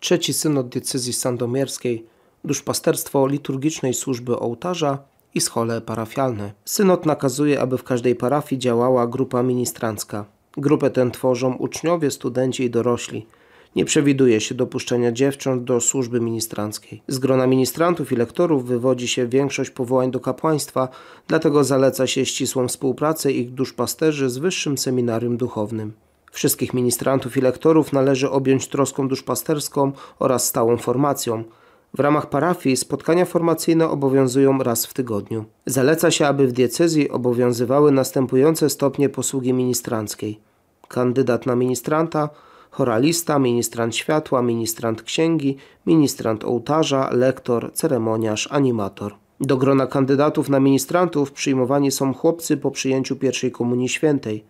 Trzeci synod diecezji sandomierskiej, duszpasterstwo liturgicznej służby ołtarza i schole parafialne. Synod nakazuje, aby w każdej parafii działała grupa ministrancka. Grupę tę tworzą uczniowie, studenci i dorośli. Nie przewiduje się dopuszczenia dziewcząt do służby ministranckiej. Z grona ministrantów i lektorów wywodzi się większość powołań do kapłaństwa, dlatego zaleca się ścisłą współpracę ich duszpasterzy z Wyższym Seminarium Duchownym. Wszystkich ministrantów i lektorów należy objąć troską duszpasterską oraz stałą formacją. W ramach parafii spotkania formacyjne obowiązują raz w tygodniu. Zaleca się, aby w diecezji obowiązywały następujące stopnie posługi ministranckiej. Kandydat na ministranta, choralista, ministrant światła, ministrant księgi, ministrant ołtarza, lektor, ceremoniarz, animator. Do grona kandydatów na ministrantów przyjmowani są chłopcy po przyjęciu pierwszej komunii świętej.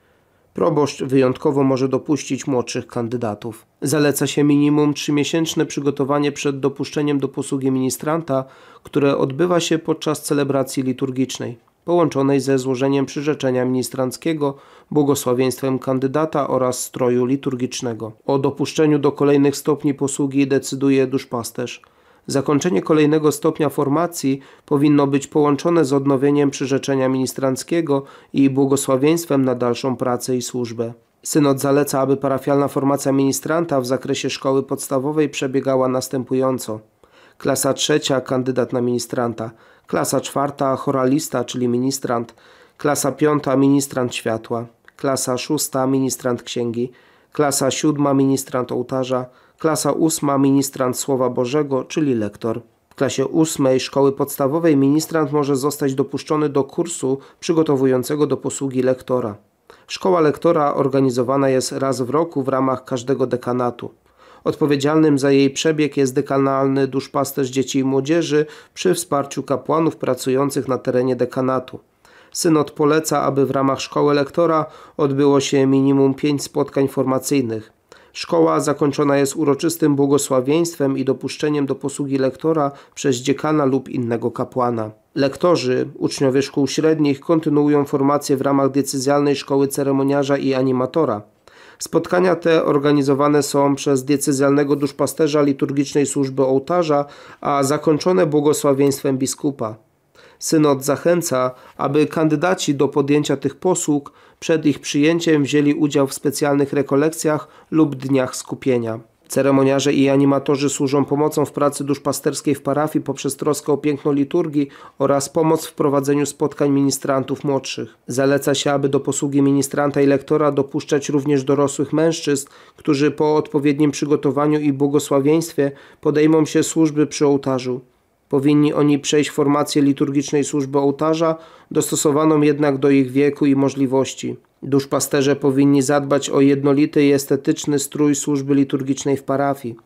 Proboszcz wyjątkowo może dopuścić młodszych kandydatów. Zaleca się minimum trzymiesięczne przygotowanie przed dopuszczeniem do posługi ministranta, które odbywa się podczas celebracji liturgicznej, połączonej ze złożeniem przyrzeczenia ministranckiego, błogosławieństwem kandydata oraz stroju liturgicznego. O dopuszczeniu do kolejnych stopni posługi decyduje duszpasterz. Zakończenie kolejnego stopnia formacji powinno być połączone z odnowieniem przyrzeczenia ministranckiego i błogosławieństwem na dalszą pracę i służbę. Synod zaleca, aby parafialna formacja ministranta w zakresie szkoły podstawowej przebiegała następująco. Klasa trzecia kandydat na ministranta, klasa czwarta choralista, czyli ministrant, klasa piąta ministrant światła, klasa szósta ministrant księgi, klasa siódma ministrant ołtarza, klasa ósma ministrant Słowa Bożego, czyli lektor. W klasie ósmej szkoły podstawowej ministrant może zostać dopuszczony do kursu przygotowującego do posługi lektora. Szkoła lektora organizowana jest raz w roku w ramach każdego dekanatu. Odpowiedzialnym za jej przebieg jest dekanalny duszpasterz dzieci i młodzieży przy wsparciu kapłanów pracujących na terenie dekanatu. Synod poleca, aby w ramach szkoły lektora odbyło się minimum pięć spotkań formacyjnych. Szkoła zakończona jest uroczystym błogosławieństwem i dopuszczeniem do posługi lektora przez dziekana lub innego kapłana. Lektorzy, uczniowie szkół średnich kontynuują formację w ramach decyzjalnej szkoły ceremoniarza i animatora. Spotkania te organizowane są przez diecezjalnego duszpasterza liturgicznej służby ołtarza, a zakończone błogosławieństwem biskupa. Synod zachęca, aby kandydaci do podjęcia tych posług przed ich przyjęciem wzięli udział w specjalnych rekolekcjach lub dniach skupienia. Ceremoniarze i animatorzy służą pomocą w pracy duszpasterskiej w parafii poprzez troskę o piękno liturgii oraz pomoc w prowadzeniu spotkań ministrantów młodszych. Zaleca się, aby do posługi ministranta i lektora dopuszczać również dorosłych mężczyzn, którzy po odpowiednim przygotowaniu i błogosławieństwie podejmą się służby przy ołtarzu. Powinni oni przejść formację liturgicznej służby ołtarza, dostosowaną jednak do ich wieku i możliwości. Duszpasterze powinni zadbać o jednolity i estetyczny strój służby liturgicznej w parafii.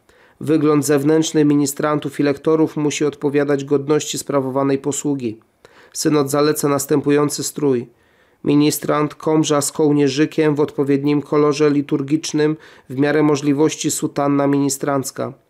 Wygląd zewnętrzny ministrantów i lektorów musi odpowiadać godności sprawowanej posługi. Synod zaleca następujący strój. Ministrant komża z kołnierzykiem w odpowiednim kolorze liturgicznym, w miarę możliwości sutanna ministrancka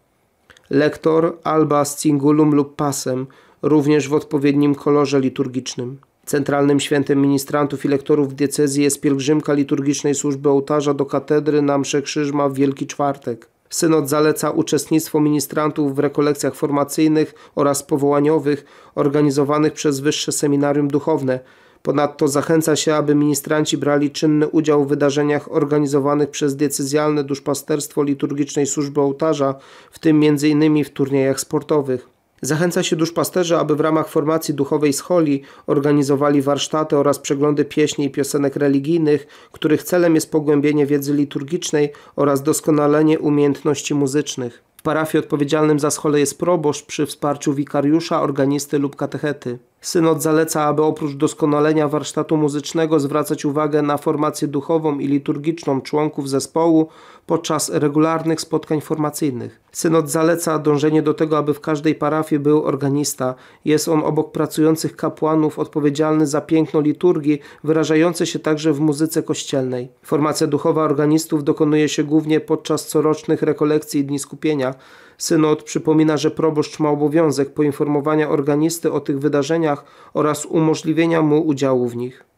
lektor alba cingulum lub pasem, również w odpowiednim kolorze liturgicznym. Centralnym świętem ministrantów i lektorów diecezji jest pielgrzymka liturgicznej służby ołtarza do katedry na msze krzyżma w Wielki Czwartek. Synod zaleca uczestnictwo ministrantów w rekolekcjach formacyjnych oraz powołaniowych organizowanych przez Wyższe Seminarium Duchowne, Ponadto zachęca się, aby ministranci brali czynny udział w wydarzeniach organizowanych przez decyzjalne duszpasterstwo liturgicznej służby ołtarza, w tym m.in. w turniejach sportowych. Zachęca się duszpasterza, aby w ramach formacji duchowej scholi organizowali warsztaty oraz przeglądy pieśni i piosenek religijnych, których celem jest pogłębienie wiedzy liturgicznej oraz doskonalenie umiejętności muzycznych. W parafii odpowiedzialnym za scholę jest proboszcz przy wsparciu wikariusza, organisty lub katechety. Synod zaleca, aby oprócz doskonalenia warsztatu muzycznego zwracać uwagę na formację duchową i liturgiczną członków zespołu podczas regularnych spotkań formacyjnych. Synod zaleca dążenie do tego, aby w każdej parafii był organista. Jest on obok pracujących kapłanów odpowiedzialny za piękno liturgii, wyrażające się także w muzyce kościelnej. Formacja duchowa organistów dokonuje się głównie podczas corocznych rekolekcji i dni skupienia. Synod przypomina, że proboszcz ma obowiązek poinformowania organisty o tych wydarzeniach oraz umożliwienia mu udziału w nich.